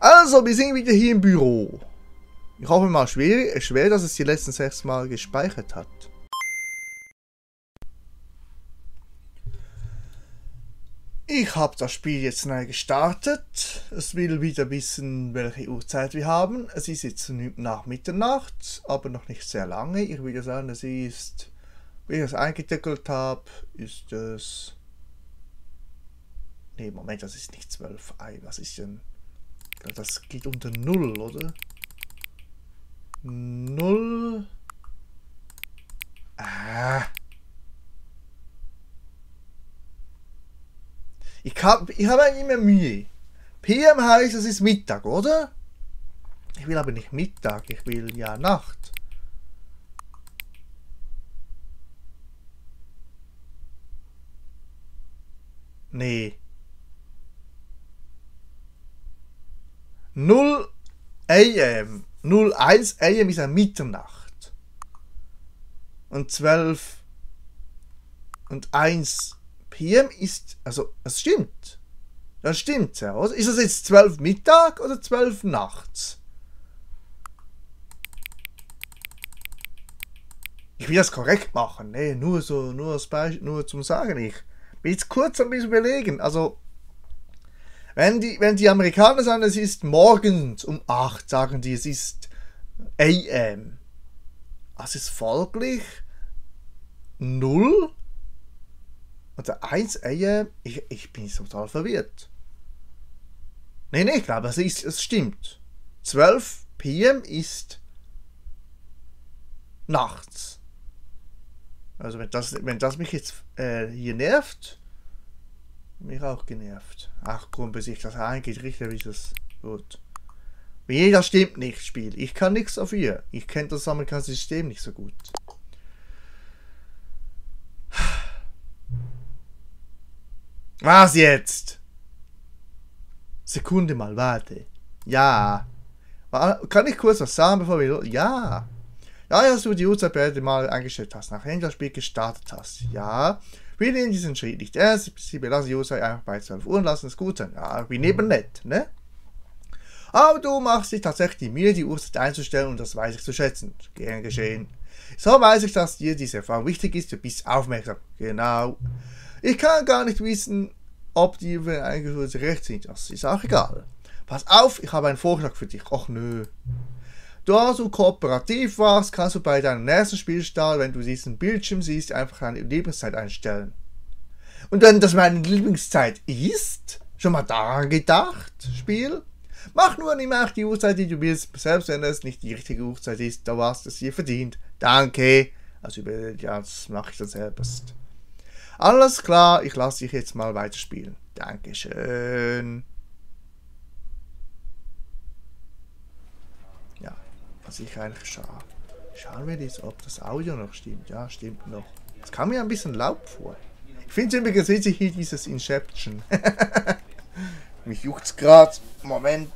Also, wir sind wieder hier im Büro. Ich hoffe mal schwer, schwer, dass es die letzten sechs Mal gespeichert hat. Ich habe das Spiel jetzt neu gestartet. Es will wieder wissen, welche Uhrzeit wir haben. Es ist jetzt nach Mitternacht, aber noch nicht sehr lange. Ich würde sagen, es ist, wie ich es eingedeckelt habe, ist es... Ne, Moment, das ist nicht 12. Ei, was ist denn... Das geht unter 0, oder? 0... Ah... Ich habe ich hab eigentlich immer Mühe. PM heißt, es ist Mittag, oder? Ich will aber nicht Mittag, ich will ja Nacht. Nee. 0 AM. 01 AM ist eine Mitternacht. Und 12 und 1 PM ist, also es stimmt. Das stimmt ja, oder? Ist das jetzt 12 Mittag oder 12 nachts? Ich will das korrekt machen, ne? Nur so, nur, als Beispiel, nur zum Sagen. Ich will jetzt kurz ein bisschen überlegen. Also, wenn die, wenn die Amerikaner sagen, es ist morgens um 8, sagen die, es ist AM. Das ist folglich 0 und 1 AM, ich, ich bin total verwirrt. Nee, nee, ich glaube, es, ist, es stimmt. 12 PM ist nachts. Also wenn das, wenn das mich jetzt äh, hier nervt, mich auch genervt. Ach komm, bis ich das eingeht, richtig wie das gut. Das stimmt nicht, Spiel. Ich kann nichts dafür. Ich kenne das amerikanische System nicht so gut. Was jetzt? Sekunde mal, warte. Ja. Kann ich kurz was sagen, bevor wir... Ja. Ja, dass du die Uhrzeit mal eingestellt hast, nachdem das Spiel gestartet hast. Ja. Wir nehmen diesen Schritt nicht ernst. Sie belassen Uhrzeit einfach bei 12 Uhr und lassen es gut sein. Ja, wir nehmen nett, ne? Aber du machst dich tatsächlich die Mühe, die Uhrzeit einzustellen und das weiß ich zu schätzen. Gern geschehen. So weiß ich, dass dir diese Erfahrung wichtig ist. Du bist aufmerksam. Genau. Ich kann gar nicht wissen, ob die eigentlich recht sind. Das ist auch egal. Pass auf, ich habe einen Vorschlag für dich. Ach nö. Da du kooperativ warst, kannst du bei deinem nächsten Spielstart, wenn du diesen Bildschirm siehst, einfach deine Lieblingszeit einstellen. Und wenn das meine Lieblingszeit ist, schon mal daran gedacht, Spiel? Mach nur nicht mehr die Uhrzeit, die du willst, selbst wenn es nicht die richtige Uhrzeit ist, da warst du es dir verdient. Danke. Also über das mache ich dann selbst. Alles klar, ich lasse dich jetzt mal weiterspielen. Dankeschön. Was ich eigentlich schaue. Schauen wir jetzt, ob das Audio noch stimmt. Ja, stimmt noch. Es kam mir ein bisschen laut vor. Ich finde es übrigens witzig hier dieses Inception. Mich juckt's gerade. Moment.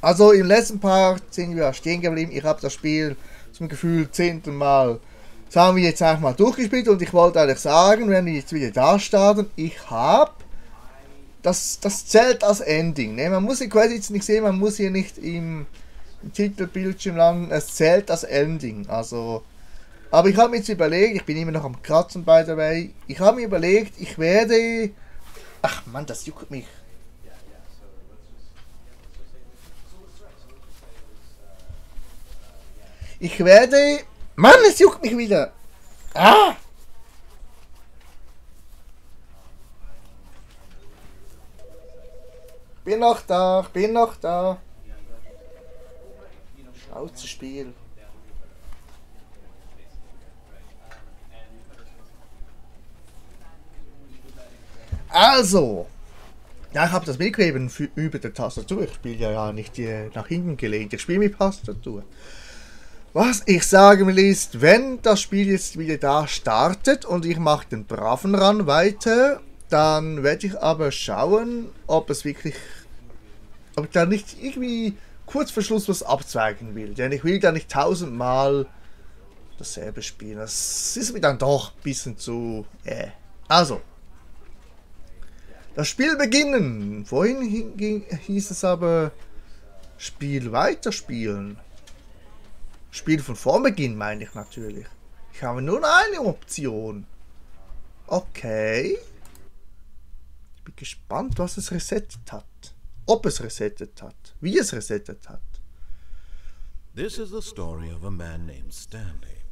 Also im letzten Part sind wir stehen geblieben. Ich habe das Spiel zum Gefühl zehnten Mal. Das haben wir jetzt einfach mal durchgespielt und ich wollte eigentlich sagen, wenn wir jetzt wieder da starten, ich habe das, das zählt als Ending. Ne? Man muss die Credits nicht sehen, man muss hier nicht im, im Titelbildschirm landen. Es zählt als Ending. Also, aber ich habe mir jetzt überlegt, ich bin immer noch am Kratzen by the way. Ich habe mir überlegt, ich werde. Ach man, das juckt mich. Ich werde... Mann, es juckt mich wieder. Ah! Bin noch da, bin noch da. Schnauze Spiel. Also, ja, ich habe das mitgegeben über der Tastatur. Ich spiele ja, nicht nach hinten gelehnt. Ich spiele mit Tastatur. Was ich sagen will ist, wenn das Spiel jetzt wieder da startet und ich mache den braven Run weiter, dann werde ich aber schauen, ob es wirklich, ob ich da nicht irgendwie kurz vor Schluss was abzweigen will. Denn ich will da nicht tausendmal dasselbe spielen. Das ist mir dann doch ein bisschen zu, äh. Also, Das Spiel beginnen. Vorhin ging, hieß es aber Spiel weiterspielen. Spiel von Vorbeginn meine ich natürlich. Ich habe nur eine Option. Okay. Ich bin gespannt, was es resettet hat. Ob es resettet hat. Wie es resettet hat. This is the story of a man named Stanley.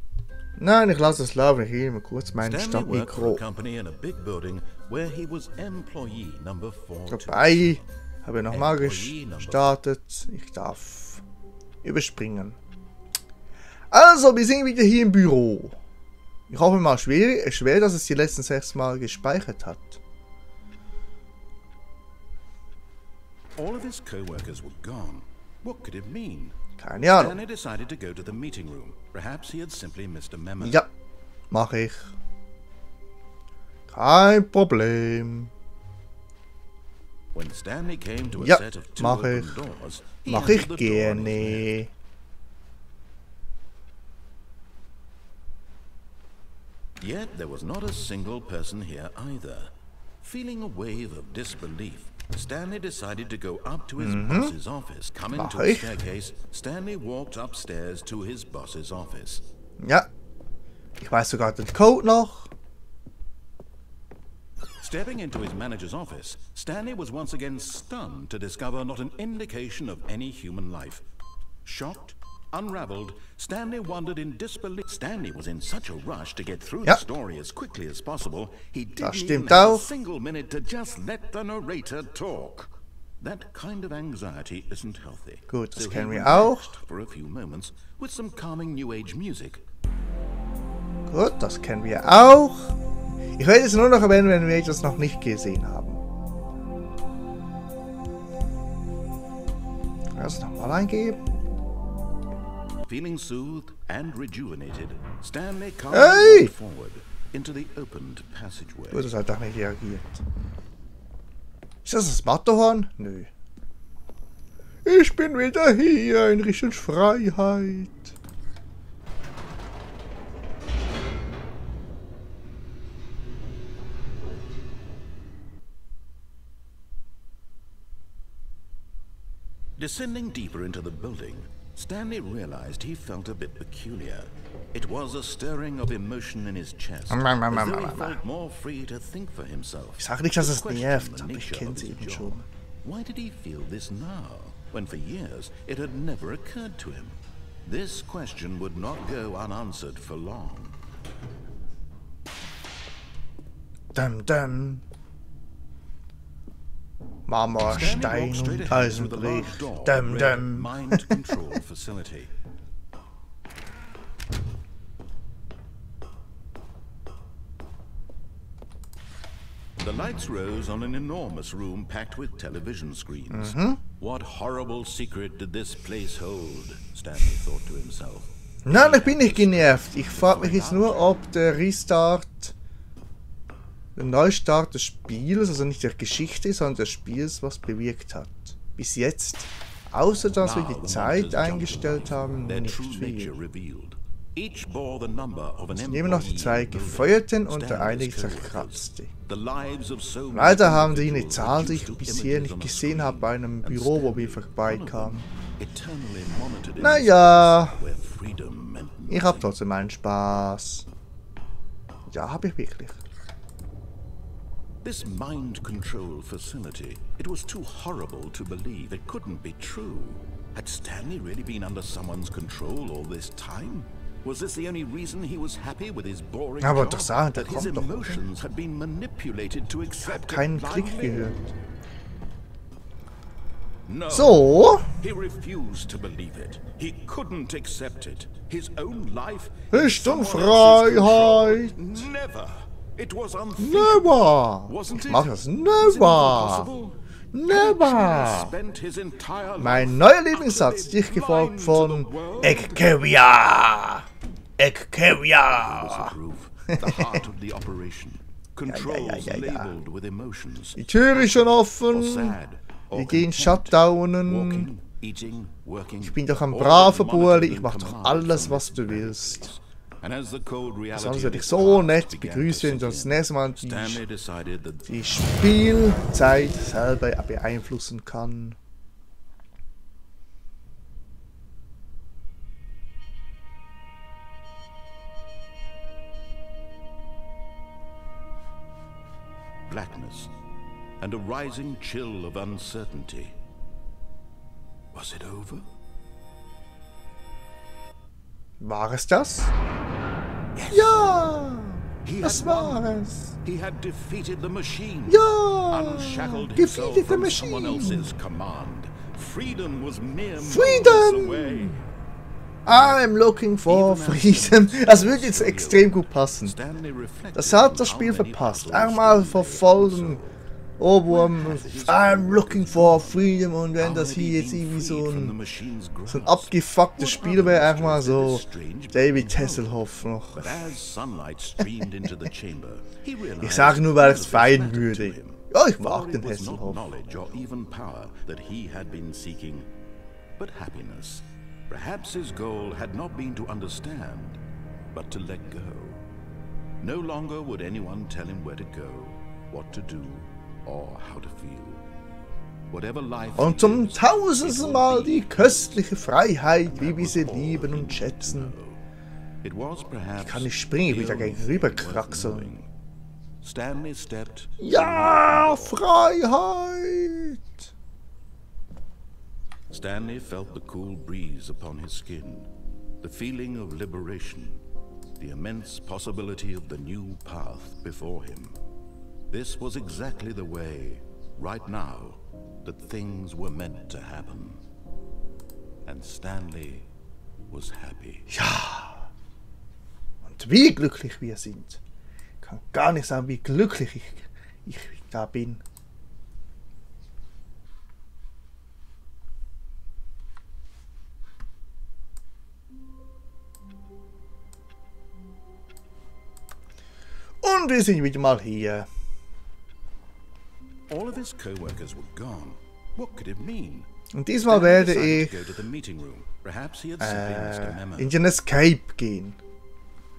Nein, ich lasse es laufen. Ich mal kurz mein Stanley worked for a Stadtmikro. company in a big building where he was employee number four. Dabei habe ich nochmal gestartet. Ich darf überspringen. Also, wir sind wieder hier im Büro. Ich hoffe mal schwer, schwer, dass es die letzten sechs Mal gespeichert hat. All of his co-workers were gone. What could it mean? Keine Ahnung. Stanley decided to go to the meeting room. Perhaps he had simply missed a memo. Ja, mache ich. Kein Problem. When Stanley came to a Ja, set of two mach ich. doors, entered ich the door on his left. gerne. Yet there was not a single person here either. Feeling a wave of disbelief, Stanley decided to go up to his mm-hmm. boss's office. Coming to the staircase, Stanley walked upstairs to his boss's office. Ja. Ich weiß sogar den Code noch. Stepping into his manager's office, Stanley was once again stunned to discover not an indication of any human life. Shocked, unraveled, Stanley wondered in disbelief. Stanley was in such a rush to get through Ja. the story as quickly as possible, he didn't have a single minute to just let the narrator talk. That kind of anxiety isn't healthy. Gut, das so kennen wir auch. for a few moments with some calming new age music. Gut, das kennen wir auch. Ich werde es nur noch erwähnen, wenn wir das noch nicht gesehen haben. Das nochmal eingeben. Feeling soothed and rejuvenated, Stanley calmly Hey! forward into the opened passageway. Du hast halt auch nicht reagiert. Ist das das Matterhorn? Nö. Ich bin wieder hier in Richtung Freiheit. Descending deeper into the building, Stanley realized he felt a bit peculiar. It was a stirring of emotion in his chest, as though he felt more free to think for himself. Ich sage nicht, dass es nervt, aber ich kenne sie eben schon. Why did he feel this now, when for years it had never occurred to him? This question would not go unanswered for long. Dum dum. Marmor, Stanley Stein walked straight und ahead through the large Eisenblech. door Dum read dum. Mind control facility. The lights rose on an enormous room packed with television screens. What horrible secret did this place hold? Stanley thought to himself. Nein, ich bin nicht genervt. Ich frage mich jetzt nur, ob der Restart, der Neustart des Spiels, also nicht der Geschichte, sondern des Spiels, was bewirkt hat. Bis jetzt. Außer dass wir die Zeit eingestellt haben, nicht viel. Es sind immer noch die zwei gefeuerten und der co-workers. zerkratzte. Leider haben die eine Zahl, die ich bisher nicht gesehen habe bei einem Büro, wo wir vorbeikamen. Naja. Ich hab nothing. trotzdem meinen Spaß. Ja, hab ich wirklich. This mind control facility, it was too horrible to believe. It couldn't be true. Had Stanley really been under someone's control all this time? Was this the only reason he was happy with his boring Aber job? sagen, that his emotions had been manipulated to accept Keinen Klick gehört. No. So, He refused to believe it. He couldn't accept it. His own life. Richtung in someone else's Freiheit. Never. It was never. Wasn't it? mach das never. Never. Mein neuer Lieblingssatz, dich gefolgt von. Ekkeria. Ekkeria. ja, ja. emotions. Die Tür ist schon offen. Wir gehen. Shutdownen. Ich bin doch ein braver Burli. Ich mach doch alles, was du willst. Place. And as the cold reality Sonst of würde ich his so nett begrüßen, wenn uns das nächste Mal die, die Spielzeit selber beeinflussen kann. blackness and a rising chill of uncertainty. Was it over? War es das? Ja! Das war es! He had defeated the machine. Ja! Unshackled himself Defeated the from someone machine! else's command. Freedom was mere Freedom! away. I'm looking for freedom. Das würde jetzt extrem gut passen. Das hat das Spiel verpasst. Einmal verfolgen. Ohrwurm. I'm looking for freedom und wenn das hier jetzt irgendwie so ein, so ein abgefucktes Spiel wäre, einfach mal so David Hasselhoff noch. ich sage nur, weil ich es feiern würde. Ja, ich mag den Hasselhoff. But happiness. Perhaps his goal had not been to understand, but to let go. No longer would anyone tell him where to go, what to do, Und zum tausendsten Mal die köstliche Freiheit, wie wir sie lieben und schätzen. Perhaps kann nicht springen, ich will da the only gegenüber kraxeln. Ja, Freiheit! Stanley felt the cool breeze upon his skin, the feeling of liberation, the immense possibility of the new path before him. This was exactly the way, right now, that things were meant to happen. And Stanley was happy. Ja. Und wie glücklich wir sind. Ich kann gar nicht sagen, wie glücklich ich, ich da bin. Und wir sind wieder mal hier. Of his co-workers were gone. What could it mean? Und diesmal werde ich äh, in den Escape gehen.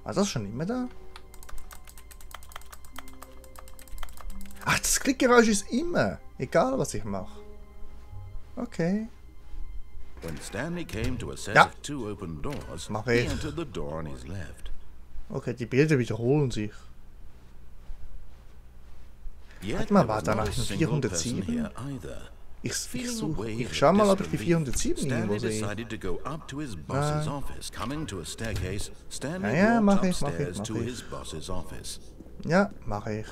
War das schon immer da? Ach, das Klickgeräusch ist immer. Egal, was ich mache. Okay. When Stanley came to a set Ja. of two open doors, he entered the door on his left. Okay, die Bilder wiederholen sich. Warte mal, war da person 407? here either. Ich, ich, Feeling such, a wave ich schau mal, ob ich die disbelief, 407 irgendwo sehe. decided to go up to his boss's office. Coming to a staircase, Stanley Ja, ja, mach ich, mach ich, mach ich. Ja, mache ich.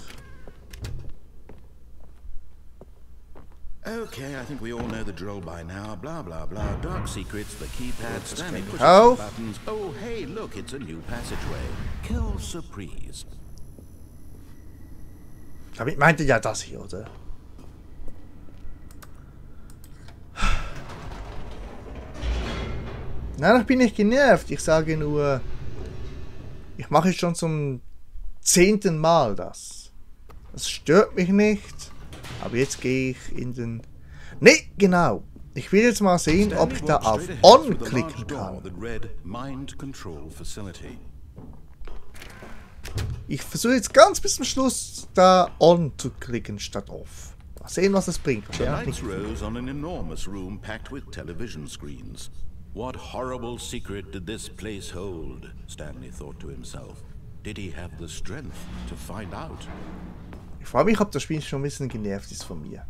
Okay, I think we all know the drill by now. Blah, blah, blah. Dark secrets, the keypad, Stanley pushes some buttons. Oh, hey, look, it's a new passageway. Kill surprise. Damit meinte ja das hier, oder? Nein, ich bin nicht genervt. Ich sage nur, ich mache es schon zum zehnten Mal das. Das stört mich nicht. Aber jetzt gehe ich in den... Nee, genau. Ich will jetzt mal sehen, ob ich da auf On klicken kann. that read Mind Control Facility. Ich versuche jetzt ganz bis zum Schluss da On zu klicken statt Off. Mal sehen, was es bringt. Lights rose on an enormous room packed with television screens. What horrible secret did this place hold? Stanley thought to himself. Did he have the strength to find out? Ich frage mich, ob das Spiel schon ein bisschen genervt ist von mir.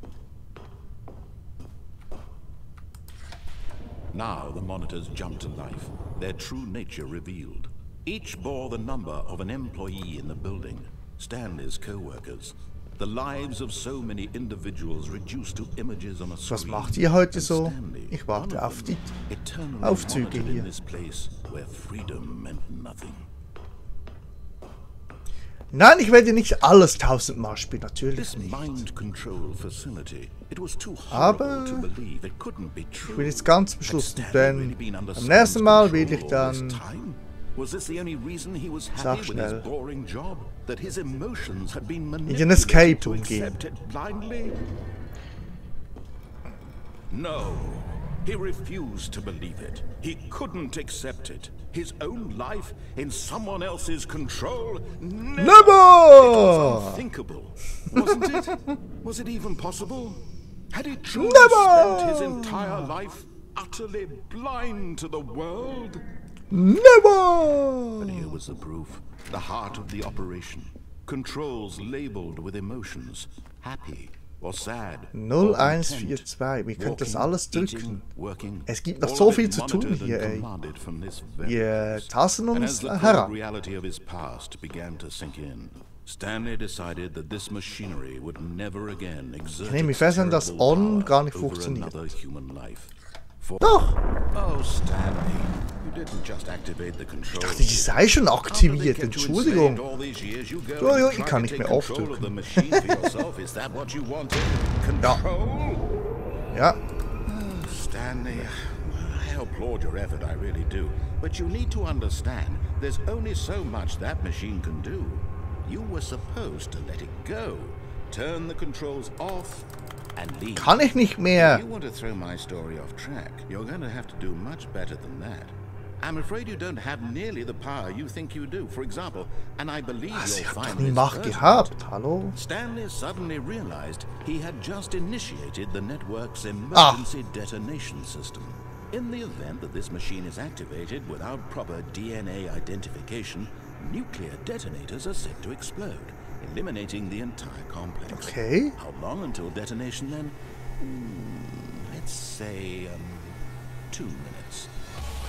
Now the monitors jumped to life, their true nature revealed. Each bore the number of an employee in the building, Stanley's co-workers. The lives of so many individuals reduced to images on a screen. Was macht ihr heute so? Ich warte auf die Aufzüge hier. Nein, ich werde nicht alles tausendmal spielen, natürlich nicht. Aber. Ich will jetzt ganz Stanley denn am nächsten Mal will ich dann? Was this the only reason he was happy with his boring job? That his emotions had been manipulated Escape to accept it blindly? No. He refused to believe it. He couldn't accept it. His own life in someone else's control? Never! Never! Unthinkable, wasn't it? Was it even possible? Had he truly Never! spent his entire life utterly blind to the world? Never! But here was the proof. The heart of the operation. Controls labeled with emotions. Happy or sad. 0142. Wir können das alles drücken. Es gibt noch so viel zu tun hier, ey. Wir tasten uns heran. Stanley decided that this machinery would never again exert On gar nicht funktioniert. Doch! Oh, Stanley, you didn't just activate the controls. dachte, die sei schon aktiviert. Entschuldigung. Ja, ja, ich kann nicht mehr aufdrücken. Ja. Ja, oh, Stanley, I applaud your effort, I really do. But you need to understand, there's only so much that machine can do. You were supposed to let it go, turn the controls off, and leave. kann ich nicht If mehr. you want to throw my story off track, you're going to have to do much better than that. I'm afraid you don't have nearly the power you think you do. For example, and I believe Was, you'll find this gehabt. Hallo? Stanley suddenly realized he had just initiated the network's Ah. emergency detonation system. In the event that this machine is activated without proper DNA identification, nuclear detonators are set to explode, eliminating the entire complex. Okay. How long until detonation then? Hmm, let's say um, two minutes.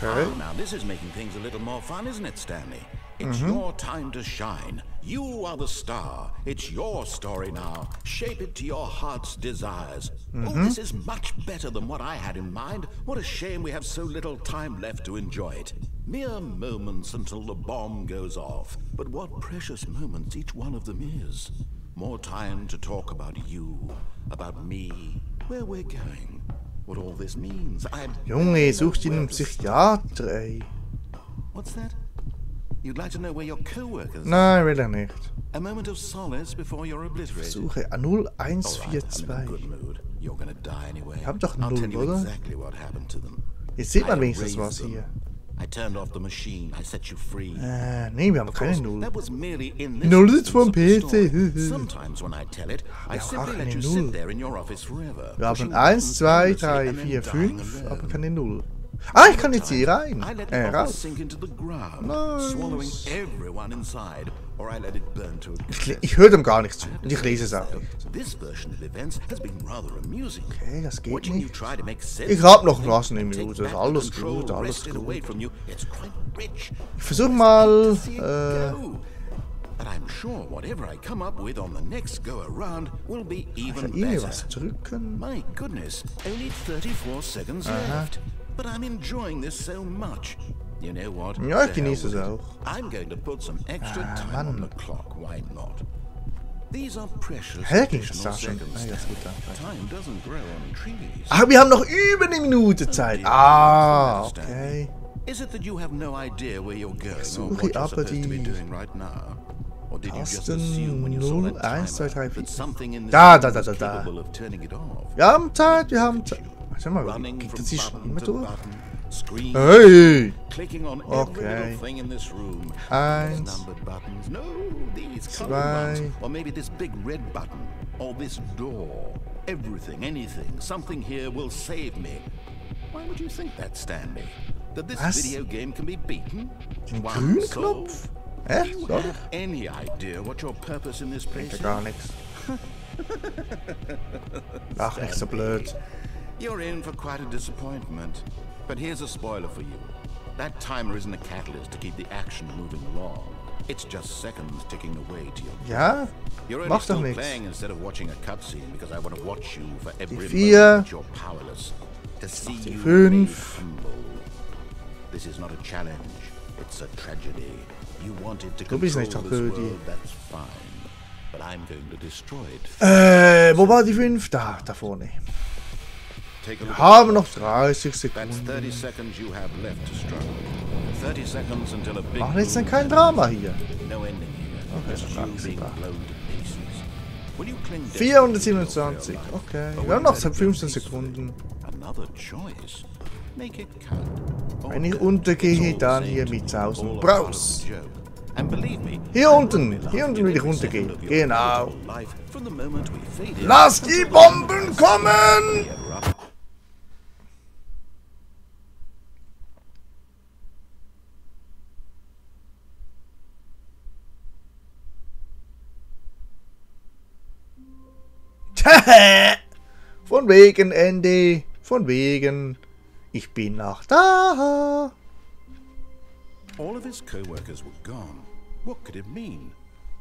Ah, now this is making things a little more fun, isn't it, Stanley? It's your time to shine. You are the star. It's your story now. Shape it to your heart's desires. Oh, this is much better than what I had in mind. What a shame we have so little time left to enjoy it. Mere moments until the bomb goes off. But what precious moments each one of them is. More time to talk about you, about me, where we're going, what all this means. I Junge, such dir einen Psychiater, ey. What's that? You'd like to know where your co-workers Nein, will er nicht. A moment of solace before you're obliterated. Suche All right, I'm in a 0142. good mood. You're gonna die anyway. Hab doch I'll null, tell you oder? exactly. Jetzt sieht man wenigstens was hier. I turned off the machine. I set you free. Uh, maybe I'm kind of That was merely in this. No, this one PT. Sometimes when I tell it, I simply let you sit there in your office forever. Wir haben 1, 2, 3, 4, 5, aber keine 0. Ah, ich kann jetzt hier rein. Äh, raus. Nice. Ich, ich höre dem gar nicht zu. Und ich lese es auch nicht. Okay, das geht nicht. Ich hab of noch was, Minute. back the Alles gut, alles gut. Ich versuche mal, äh. But I'm sure whatever I come up with on the next go around will be even irgendwie better. was drücken. My goodness, only 34 seconds left. But I'm enjoying this so much. You know what? Ja, ich The genieße hell es auch. I'm going to put some extra Ah, time on the clock. Why not? These are precious Hä, ging additional da schon? Ah, ganz gut, Time doesn't grow on trees. Ah, wir haben noch über eine Minute Zeit. Ah, okay. Is it that you have no idea where you're going or what you're supposed to be doing right now? Or did you just assume when you saw 0, that 1, 2, 3, timer that something in this Da, da, da, da, da. capable of turning it off? Wir haben Zeit, wir haben Zeit. Sag mal, geht sie schon mit durch? Hey! Okay. Eins. Zwei. Or this door. Everything, anything, something here will save me. Why would you think that, Stanley? That this Was? video game can be beaten? Den Grünknopf? Hä? Do you have any idea what your purpose in this place is? gar nichts. Ach, echt so blöd. You're in for quite a disappointment. But here's a spoiler for you. That timer isn't a catalyst to keep the action moving along. It's just seconds ticking away to your Ja, You're only still nichts. playing instead of watching a cutscene because I want to watch you for every moment you're powerless. To see you made humble. This is not a challenge. It's a tragedy. You wanted to control this world, that's fine. But I'm going to destroy it. Äh, wo war die 5? Da, da vorne. At Haben noch 30 That's Sekunden. 30 seconds you have left to struggle. 30 seconds until a big Machen jetzt boom kein Drama hier. Cling desperately 427. to your Okay. Wir haben noch you let it go 15 peacefully? Sekunden. Wenn ich untergehe, dann hier mit Saus und Braus. Hier unten, hier unten will ich runtergehen. Genau. Lass die Bomben kommen! Von wegen, Andy. Von wegen. Ich bin noch da. All of his co-workers were gone. What could it mean?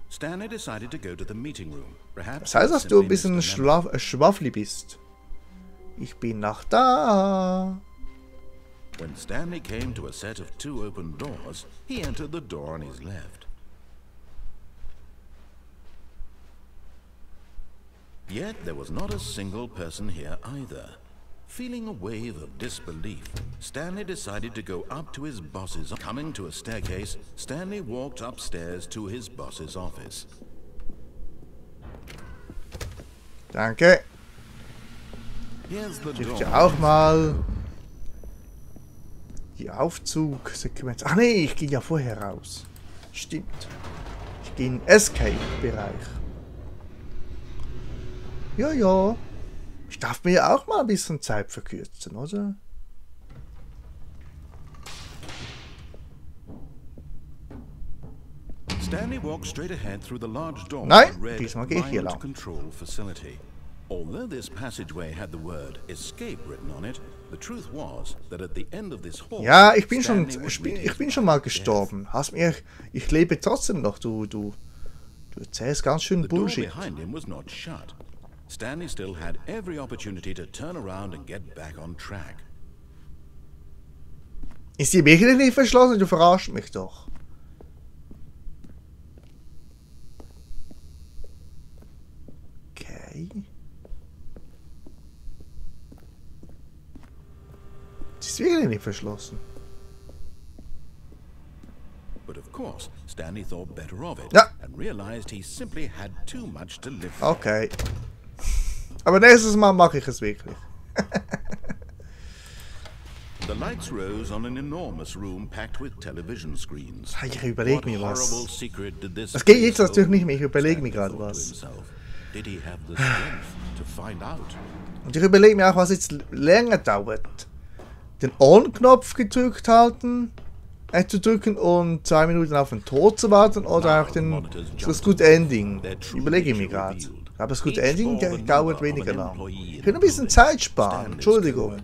Stanley decided to go to the meeting room. Perhaps Das heißt, dass du ein bisschen Schlaf Schwafli bist. Ich bin noch da. When Stanley came to a set of two open doors, he entered the door on his left. Yet there was not a single person here either. Feeling a wave of disbelief, Stanley decided to go up to his boss's. Coming to a staircase, Stanley walked upstairs to his boss's office. Danke. Here's the door. auch mal die Aufzugsequenz. Ach nee, ich gehe ja vorher raus. Stimmt. Ich gehe in den Escape-Bereich. Ja, ja. Ich darf mir ja auch mal ein bisschen Zeit verkürzen, oder? Stanley walked straight ahead through the large door Nein, diesmal gehe ich hier lang. Control Facility. Although this passageway had the word escape written on it, the truth was that at the end of this hall, Ja, ich bin schon, ich bin, ich bin schon mal gestorben. Hast mir, ich lebe trotzdem noch, du, du, du erzählst ganz schön The door Bullshit. behind him was not shut. Stanley still had every opportunity to turn around and get back on track. Ist die wirklich nicht verschlossen? Du verarschst mich doch. Okay. Sie ist wirklich nicht verschlossen. But of course, Stanley thought better of it Ja. and realized he simply had too much to live for. Okay. Aber nächstes Mal mache ich es wirklich. The lights rose on an enormous room packed with television screens. Ich überlege mir was. Das geht jetzt natürlich nicht mehr. Ich überlege mir gerade was. himself. Did he have the strength to find out? Und ich überlege mir auch, was jetzt länger dauert. Den On-Knopf gedrückt halten, äh, zu drücken und zwei Minuten auf den Tod zu warten oder auch den, das Good Ending. Überlege ich mir gerade. Aber das Good Ending dauert weniger lang. Ich will ein bisschen Zeit sparen. Entschuldigung.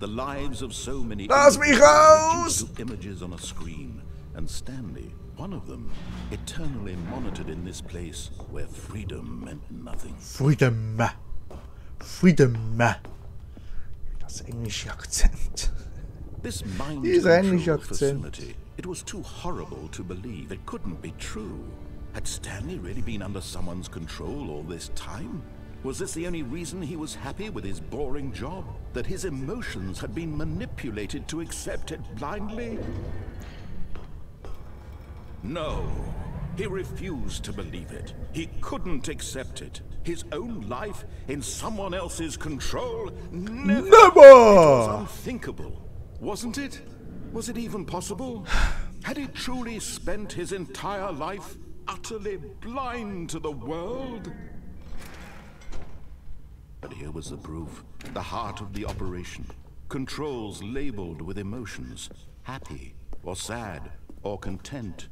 Lass mich raus! reduced to Images on a screen, and Stanley, one of them, eternally monitored in this place where freedom meant nothing. Freedom. Freedom. Das englische Akzent. Dieser englische Akzent. it was too horrible to believe it couldn't be true. Had Stanley really been under someone's control all this time? Was this the only reason he was happy with his boring job? That his emotions had been manipulated to accept it blindly? No. He refused to believe it. He couldn't accept it. His own life in someone else's control? Never! Never! unthinkable, wasn't it? Was it even possible? Had he truly spent his entire life utterly blind to the world? But here was the proof. The heart of the operation. Controls labeled with emotions. Happy, or sad, or content.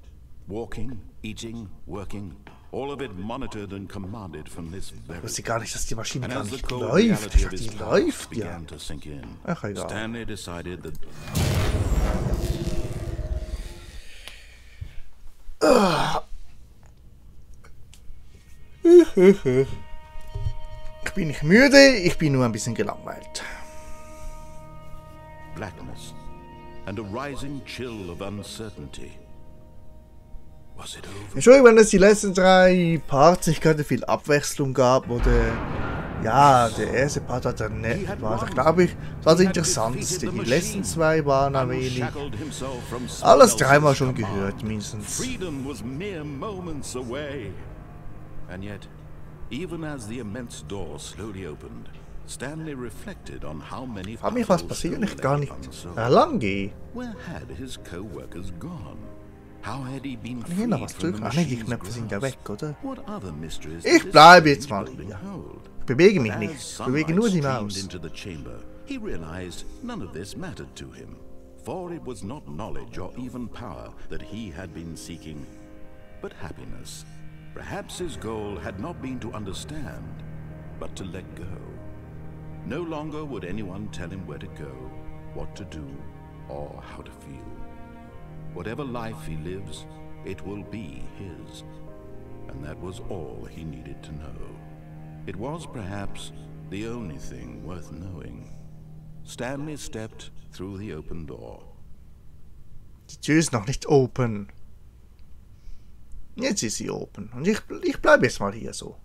Walking, eating, working. All of it monitored and commanded from this very Ich wusste gar nicht, dass die Maschine and gar the nicht cold läuft. Ich reality of dachte, die läuft ja. began to sink in, Ach, egal. Stanley decided that ah. Ich bin nicht müde, ich bin nur ein bisschen gelangweilt. blackness and a rising chill of uncertainty. Was it over? Entschuldigung, wenn es die letzten drei Parts nicht gerade viel Abwechslung gab, oder... Ja, der erste Part hat der ne war, glaube ich, das war das interessantste. Die letzten zwei waren ein wenig... Alles dreimal schon gehört, mindestens. And yet, even as the immense door slowly opened, Stanley reflected on how many Frag mich, was passiert nicht gar nicht. unsolved. Uh, Lang gehen. Where had his co-workers gone? How had he been Kann ich hier noch freed was from the drücken? Ach die Knöpfe sind ja weg, oder? What other mysteries Ich did this bleibe jetzt mal building hier. hold? Ich bewege mich nicht. Ich bewege nur die Maus. into the chamber, he realized none of this mattered to him, for it was not knowledge or even power that he had been seeking, but happiness. Perhaps his goal had not been to understand, but to let go. No longer would anyone tell him where to go, what to do, or how to feel. Whatever life he lives, it will be his. And that was all he needed to know. It was perhaps the only thing worth knowing. Stanley stepped through the open door. Tür ist noch nicht open. Jetzt ist sie open. Und ich, ich bleibe jetzt mal hier so.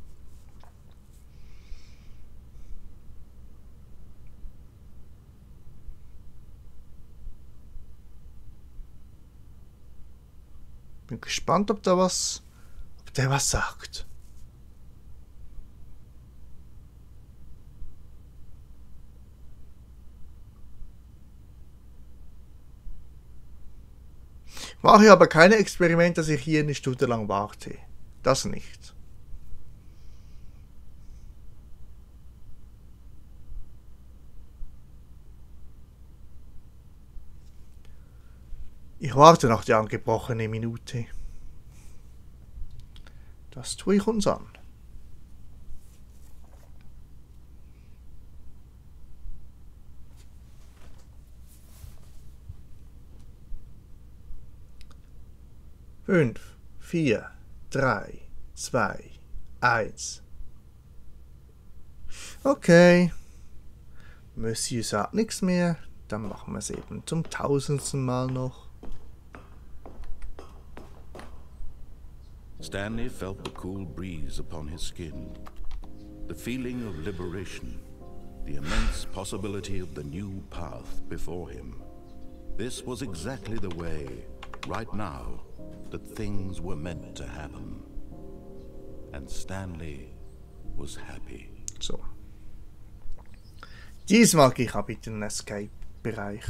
Bin gespannt, ob da was, ob der was sagt. Mache aber keine Experimente, dass ich hier eine Stunde lang warte. Das nicht. Ich warte noch die angebrochene Minute. Das tue ich uns an. Fünf, vier, drei, zwei, eins. Okay. Monsieur sagt nichts mehr. Dann machen wir es eben zum tausendsten Mal noch. Stanley felt the cool breeze upon his skin, the feeling of liberation, the immense possibility of the new path before him. This was exactly the way, right now, that things were meant to happen. And Stanley was happy. So. Diesmal gehe ich ab in den Escape-Bereich.